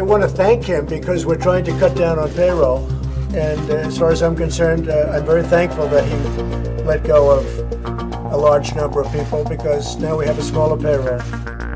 I want to thank him because we're trying to cut down on payroll. And uh, as far as I'm concerned, uh, I'm very thankful that he let go of a large number of people because now we have a smaller payroll.